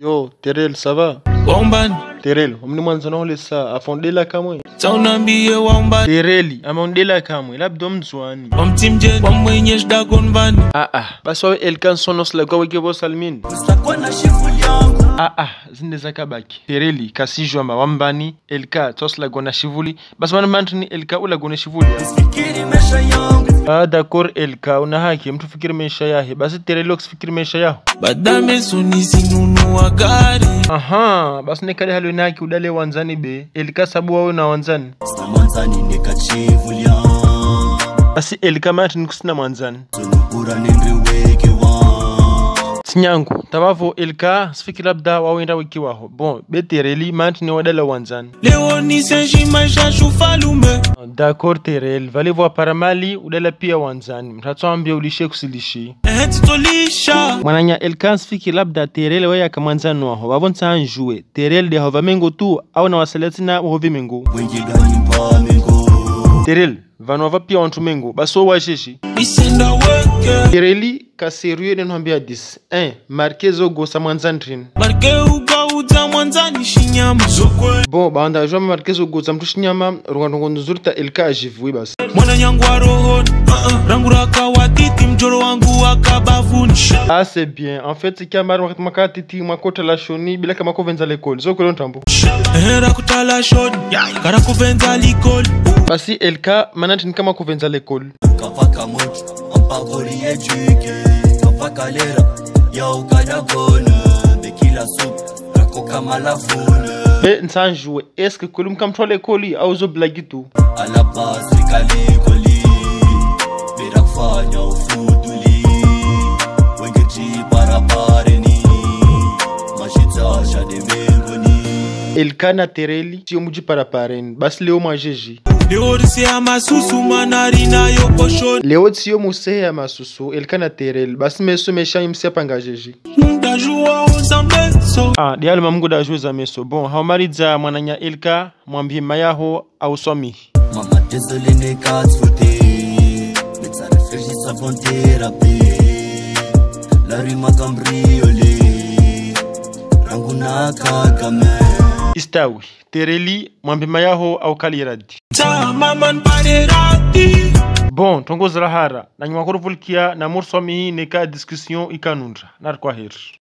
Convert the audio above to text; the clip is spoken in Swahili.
Yo, Terrell, ça va Bon, ben umni mwanzo naole saa afondela kamwe. taunambie wamba Tereli, ameondela kamwe, labda mzwani. wamtimje wamwenye shida gonvani, Ah ah, basi wawe elkan sonos la kwa weke bo salmin. Ah ah, zinde zakabaki. Tereli, kasijwa ma wambani, elka tos la gona shivuli. Basi mana mantini elka ula gona shivuli. Ah d'accord elka, una haki, mtu fikiri maisha yahe. Basi Tereli usifikiri maisha yaho. badame sunisinunua gari Aha, basi nekali halo naki kiudale wanzani be. elika sabu wawe na wanzani. Stamanzani nekachivulya Basi elika mati nikusina mwanzani. Zonukura nendriweke wa sinyangu tabavo elka sifiki labda wawenda wiki waho. Bon betereli mantini wadala wanzani. D'accord terel valevo aparamali udala pia wanzani. Mtatwambia ulishe kusilishi. Mwananya elka sifiki labda terel wayaka mwanzani waho. Wavonsa anjue terel de hova mengo tu au na wasalatina hovi mengo terel vanu wava pia wantu mengo baso washeshi ireli kaseruye nenwambia 10 1 marke zogosa mwanzani zokwe bon banda jwa marke zogosa mtu shinyama rungandongo nzurta elka ajivui basi mwana nyangu wa rohoni rangu rakawatiti mjoro wangu Ah, c'est bien. En fait, kiambari wakati makatiti mwakotala shoni bila kama kovenza l'école. So kwelo ntambo. ehera kutala shoni likoli Basi elka manati manatriny ka makovendza lekôly kafaka motro ampagôly eduke kafaka lera iaokadagôna bekila soupe rakoka malavôna be ntsany est ce que kôly mikamtrwa lekôly aozoblagy to alabasika lekôly berakfanya ofodoli wengetry barabareny majitsasha de mengoni elkana terely tsy omuji parapareny basy leo majeji. leodisi ya masusu manari na yo posho leodisi yo muse ya masusu elika na terel basi meso mesha ye muse apanga jeji ah, diale mamungu daju za meso bon haumaridza mwananya elika mwambhima yaho ausomi mama désolé nekatfuti mitsanafirjisa bonterapi larima cambriole rangunaka kamera Istawi. Tereli mwambima mayaho au kaliradi. tamaman barerati bon tongozera hara na nyuma kuruvulkia na mursomi ne neka discussion ikanundra nar kwa heri